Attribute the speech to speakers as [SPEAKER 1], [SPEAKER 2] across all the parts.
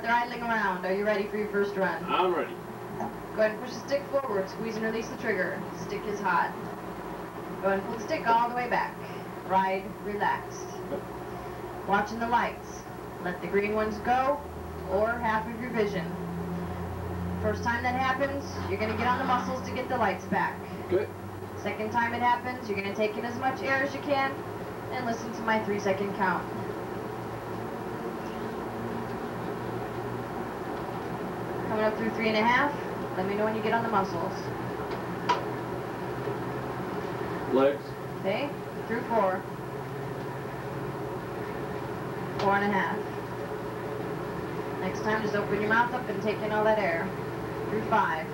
[SPEAKER 1] They're idling around. Are you ready for your first run?
[SPEAKER 2] I'm ready.
[SPEAKER 1] Go ahead and push the stick forward. Squeeze and release the trigger. Stick is hot. Go ahead and pull the stick all the way back. Ride relaxed. Watching the lights. Let the green ones go or half of your vision. First time that happens, you're going to get on the muscles to get the lights back.
[SPEAKER 2] Good.
[SPEAKER 1] Second time it happens, you're going to take in as much air as you can and listen to my three second count. Coming up through three and a half, let me know when you get on the muscles.
[SPEAKER 2] Legs.
[SPEAKER 1] Okay, through four. Four and a half. Next time, just open your mouth up and take in all that air. Through five.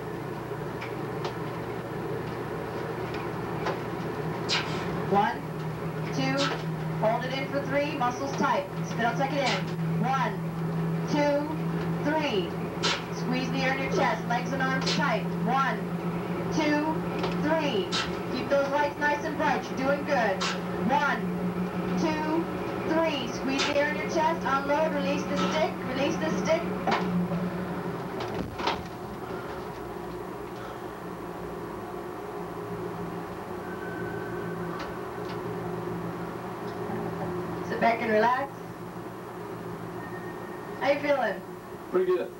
[SPEAKER 1] One, two, hold it in for three, muscles tight. Spit out second in. One, two, three. Squeeze the air in your chest, legs and arms tight. One, two, three. Keep those lights nice and bright, you're doing good. One, two, three. Squeeze the air in your chest, unload, release the stick, release the stick. Sit back and relax. How you feeling?
[SPEAKER 2] Pretty good.